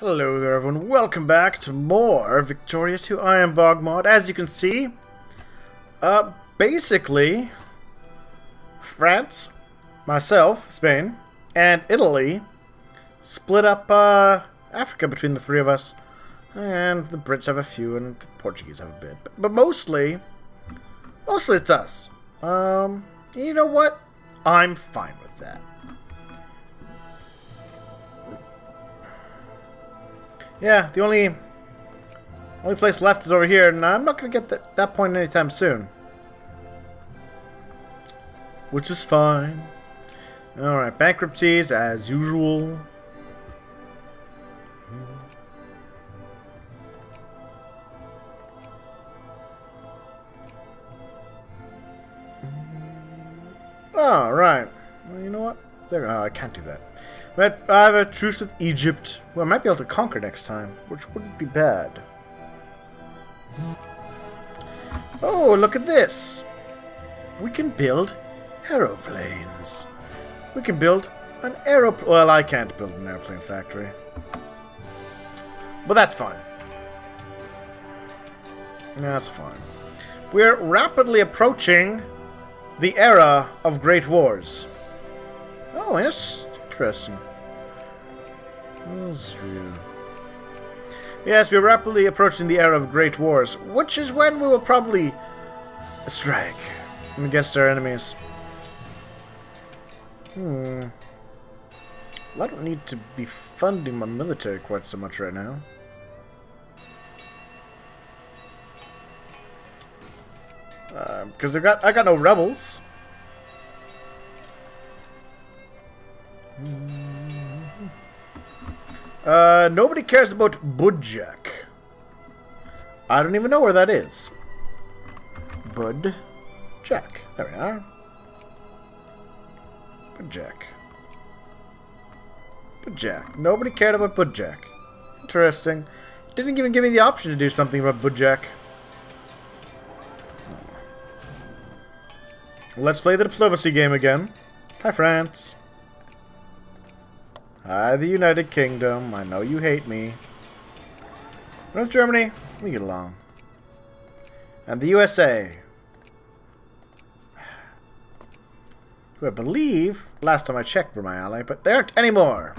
Hello there everyone, welcome back to more Victoria 2 Iron BogMod. As you can see, uh, basically, France, myself, Spain, and Italy split up uh, Africa between the three of us. And the Brits have a few and the Portuguese have a bit. But, but mostly, mostly it's us. Um, you know what? I'm fine with that. Yeah, the only only place left is over here, and I'm not going to get that, that point anytime soon. Which is fine. Alright, bankruptcies as usual. Oh, right. Well, you know what? There, oh, I can't do that. But I have a truce with Egypt. Well, I might be able to conquer next time, which wouldn't be bad. Oh, look at this! We can build aeroplanes. We can build an aeroplane. Well, I can't build an airplane factory. But that's fine. That's fine. We're rapidly approaching the era of great wars. Oh, yes. Interesting. Yes, we're rapidly approaching the era of great wars, which is when we will probably strike against our enemies. Hmm. Well, I don't need to be funding my military quite so much right now. Because uh, I got I got no rebels. Uh, nobody cares about Budjak. I don't even know where that is. Bud Jack. There we are. Budjak. Budjak. Nobody cared about Budjak. Interesting. Didn't even give me the option to do something about Budjak. Let's play the diplomacy game again. Hi, France. Hi, the United Kingdom. I know you hate me. North Germany, we get along. And the USA. Who I believe, last time I checked were my ally, but they aren't anymore.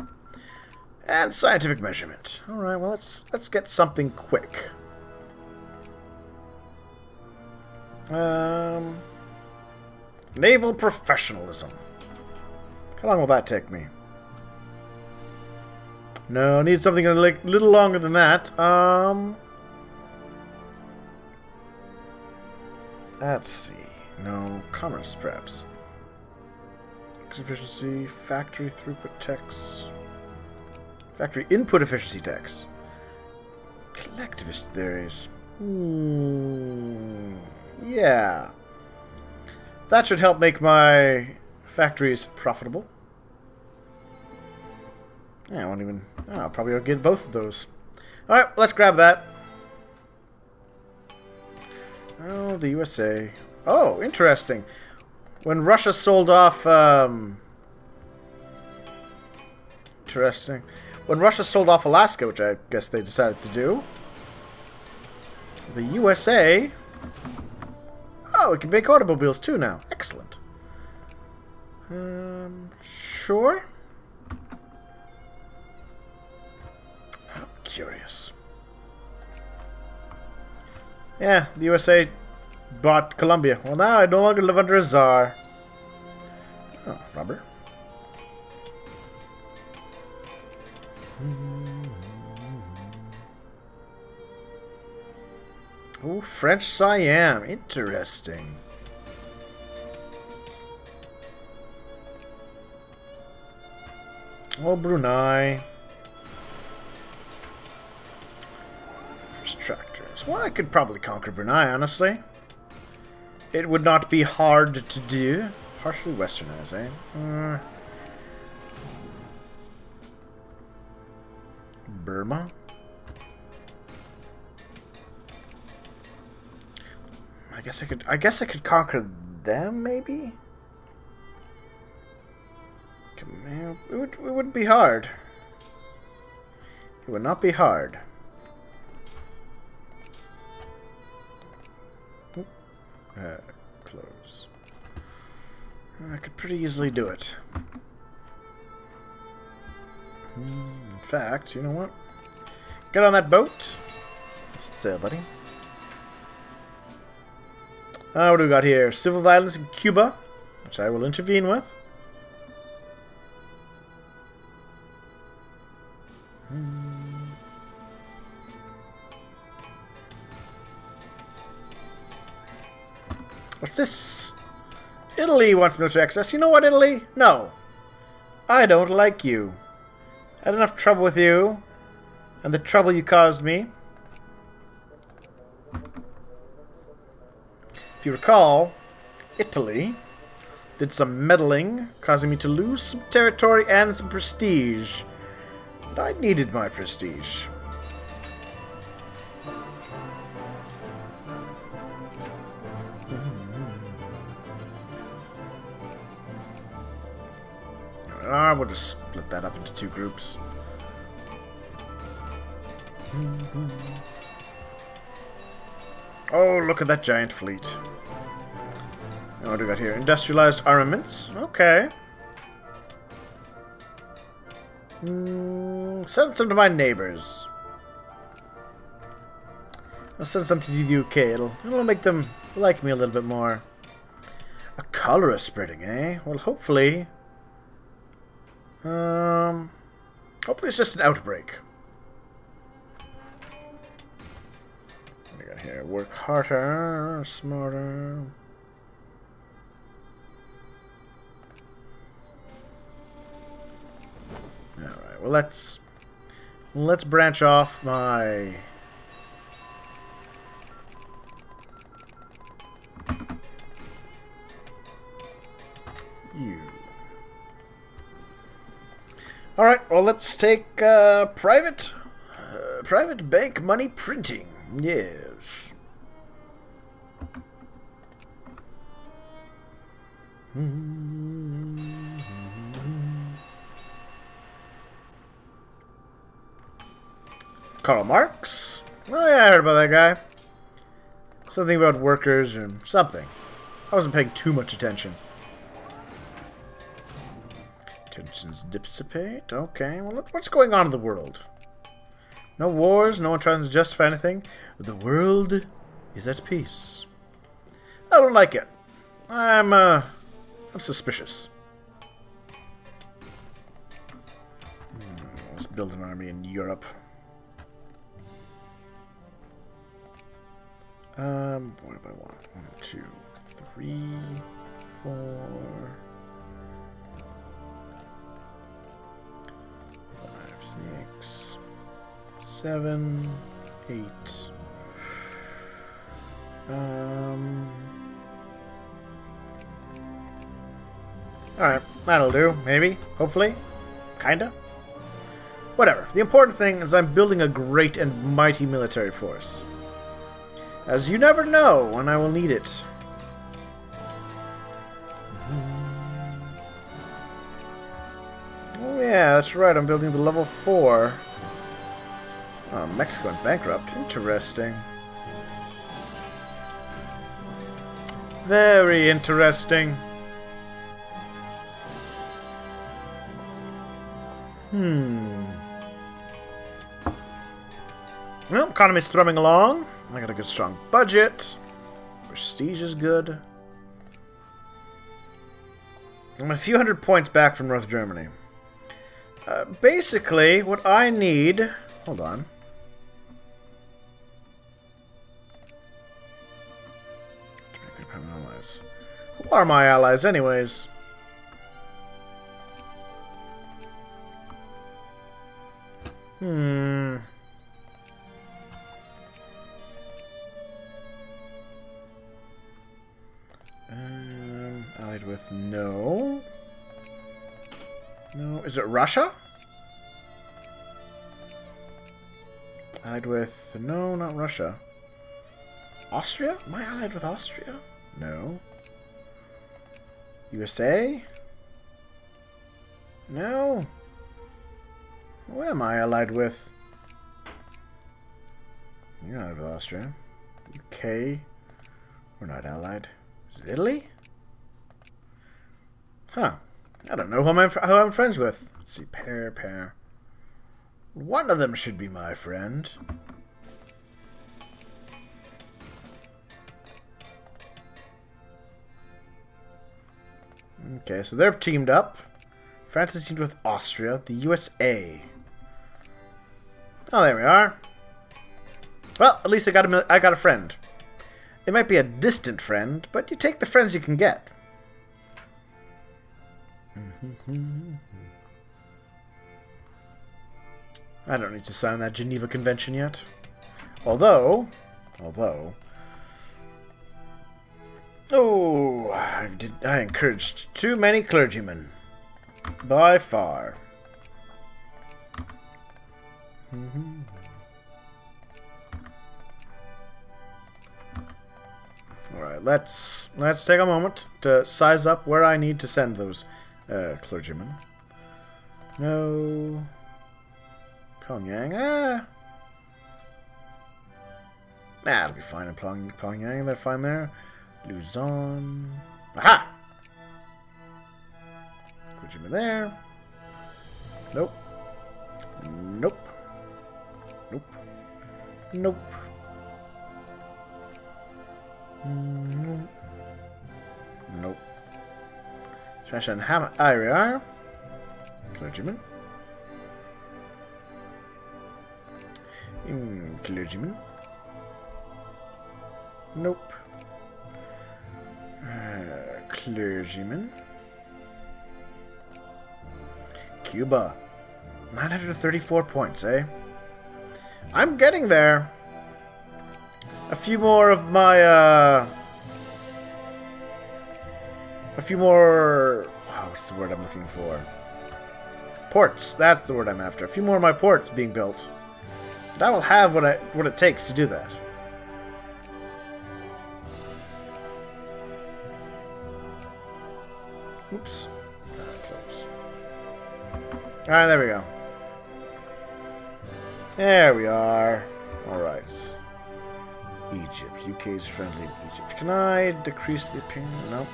And scientific measurement. Alright, well let's let's get something quick. Um Naval professionalism. How long will that take me? No, I need something a little longer than that. Um, let's see. No, commerce perhaps. Efficiency, factory throughput tax, factory input efficiency tax, collectivist theories. Hmm, yeah. That should help make my factories profitable. I won't even... Oh, I'll probably get both of those. Alright, let's grab that. Oh, the USA. Oh, interesting. When Russia sold off... Um, interesting. When Russia sold off Alaska, which I guess they decided to do, the USA... Oh, we can make automobiles too now. Excellent. Um, sure. Curious. Yeah, the USA bought Colombia. Well, now I no longer live under a czar. Oh, rubber. Oh, French Siam. Interesting. Oh, Brunei. Well, I could probably conquer Brunei, honestly. It would not be hard to do. Partially westernized, eh? Uh, Burma? I guess I could I guess I could conquer them maybe? It, would, it wouldn't be hard. It would not be hard. Uh, close. I could pretty easily do it. Hmm, in fact, you know what? Get on that boat. Let's sail, buddy. Uh, what do we got here? Civil violence in Cuba, which I will intervene with. Italy wants military access. You know what, Italy? No. I don't like you. I had enough trouble with you. And the trouble you caused me. If you recall, Italy did some meddling, causing me to lose some territory and some prestige. And I needed my prestige. Ah, we'll just split that up into two groups. Oh, look at that giant fleet. What do we got here? Industrialized armaments. Okay. Mm, send some to my neighbors. I'll send some to the UK. It'll, it'll make them like me a little bit more. A cholera spreading, eh? Well, hopefully... Um... Hopefully it's just an outbreak. What do we got here? Work harder, smarter... Alright, well let's... Let's branch off my... Alright, well let's take uh, private... Uh, private bank money printing. Yes. Karl Marx? Oh yeah, I heard about that guy. Something about workers and something. I wasn't paying too much attention. Dissipate. Okay, well, what's going on in the world? No wars, no one tries to justify anything. The world is at peace. I don't like it. I'm, uh, I'm suspicious. Hmm, let's build an army in Europe. Um, what do I want? One, two, three, four, seven, eight. Um. Alright, that'll do, maybe, hopefully, kinda. Whatever. The important thing is I'm building a great and mighty military force. As you never know when I will need it. Oh yeah, that's right, I'm building the level 4. Oh, Mexico went bankrupt. Interesting. Very interesting. Hmm. Well, economy's thrumming along. I got a good strong budget. Prestige is good. I'm a few hundred points back from North Germany. Uh, basically, what I need... Hold on. Are my allies, anyways? Hmm... Um, allied with no. No, is it Russia? Allied with no, not Russia. Austria? Am I allied with Austria? No. USA? No. Who am I allied with? You're not with Austria. UK. We're not allied. Is it Italy? Huh. I don't know who I'm, who I'm friends with. Let's see. Pair, pair. One of them should be my friend. Okay, so they're teamed up. France is teamed with Austria, the USA. Oh, there we are. Well, at least I got a, I got a friend. It might be a distant friend, but you take the friends you can get. I don't need to sign that Geneva Convention yet. Although, although, oh, I did I encouraged too many clergymen, by far. All right, let's let's take a moment to size up where I need to send those uh, clergymen. No. Pyongyang, ah. Nah, it'll be fine in Pyong Pyongyang. They're fine there. Luzon. Aha! Clergyman there. Nope. Nope. Nope. Nope. Nope. Nope. Smash and hammer. There we are. Clergyman. Mm, clergyman. Nope. Clergyman. Cuba. 934 points, eh? I'm getting there. A few more of my, uh... A few more... Wow, what's the word I'm looking for? Ports. That's the word I'm after. A few more of my ports being built. And I will have what, I, what it takes to do that. Oops. Alright, there we go. There we are. Alright. Egypt. UK's friendly Egypt. Can I decrease the opinion? No.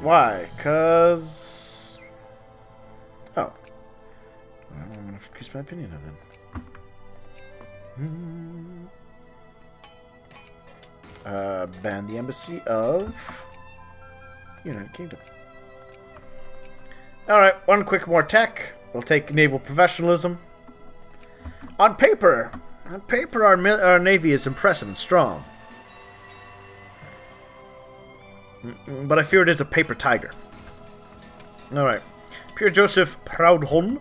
Why? Because... Oh. I'm going to decrease my opinion of them. Uh, ban the embassy of the United Kingdom. Alright, one quick more tech. We'll take naval professionalism. On paper, on paper our, our navy is impressive and strong. But I fear it is a paper tiger. Alright. Pierre Joseph Proudhon.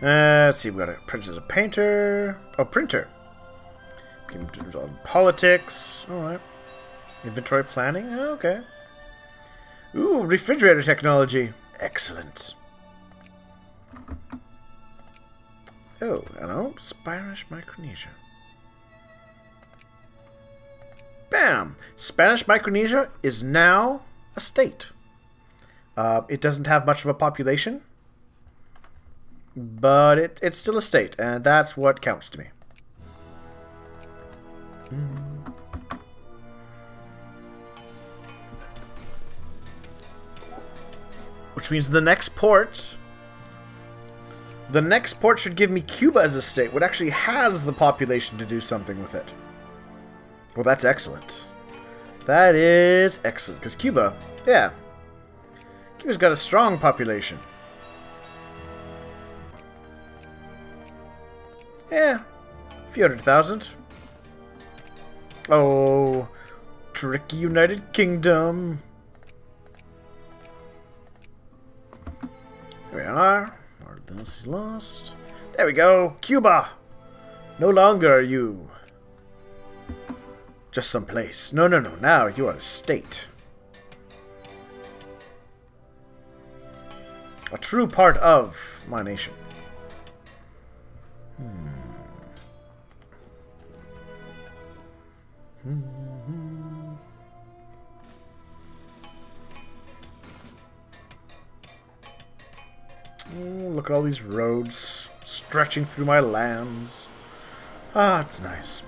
Uh, let's see, we got a prince as a painter. Oh, printer. Politics. Alright. Inventory planning. Okay. Ooh, refrigerator technology. Excellent. Oh, hello. Spanish Micronesia. Bam! Spanish Micronesia is now a state. Uh, it doesn't have much of a population, but it, it's still a state, and that's what counts to me. Which means the next port... The next port should give me Cuba as a state, what actually has the population to do something with it. Well, that's excellent. That is excellent, because Cuba, yeah. Cuba's got a strong population. Yeah, a few hundred thousand. Oh, tricky United Kingdom. Are. Ordinance is lost. There we go. Cuba! No longer are you just some place. No, no, no. Now you are a state. A true part of my nation. Hmm. Oh, look at all these roads stretching through my lands. Ah, it's nice.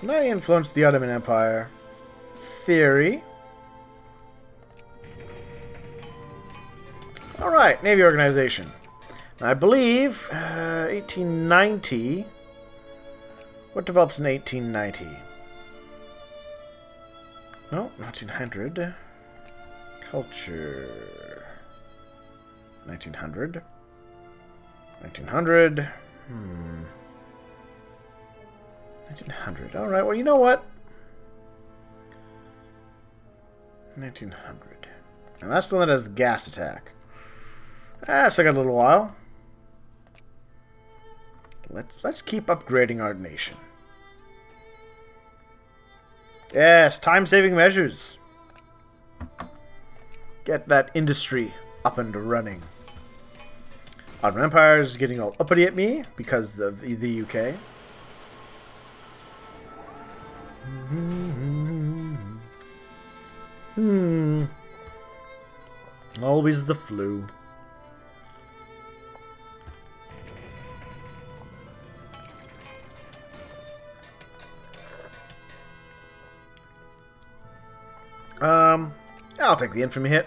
Can I influence the Ottoman Empire? Theory. Alright, Navy Organization. I believe uh, 1890. What develops in 1890? No, 1900. Culture. 1900. 1900. Hmm. 1900. Alright, well, you know what? 1900. And that's the one that has gas attack. Ah, so I got a little while. Let's let's keep upgrading our nation. Yes, time-saving measures. Get that industry up and running. Ottoman Empire is getting all uppity at me because of the UK. Hmm. Always the flu. I'll take the infamy hit.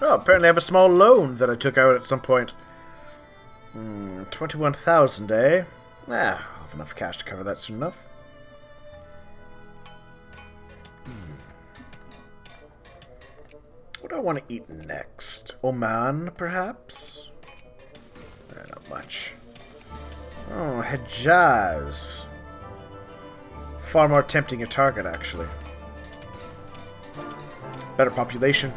Oh, apparently I have a small loan that I took out at some point. Hmm, 21,000, eh? Ah, I'll have enough cash to cover that soon enough. Hmm. What do I want to eat next? Oman, perhaps? Eh, not much. Oh, Hejaz. Far more tempting a target, actually. Better population.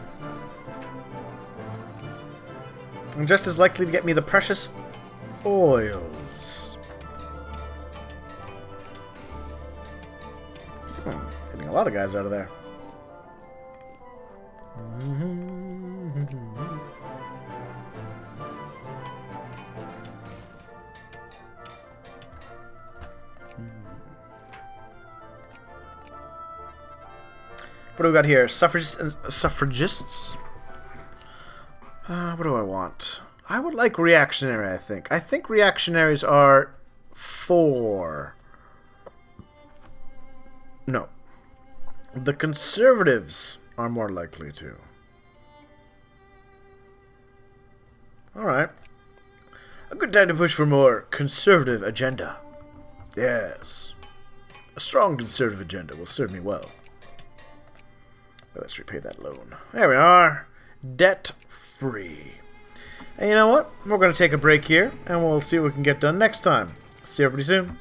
And just as likely to get me the precious oils. Hmm, getting a lot of guys out of there. Do we got here? Suffragists and suffragists? Uh, what do I want? I would like reactionary, I think. I think reactionaries are four. No. The conservatives are more likely to. Alright. A good time to push for more conservative agenda. Yes. A strong conservative agenda will serve me well. Let's repay that loan. There we are. Debt free. And you know what? We're going to take a break here, and we'll see what we can get done next time. See everybody soon.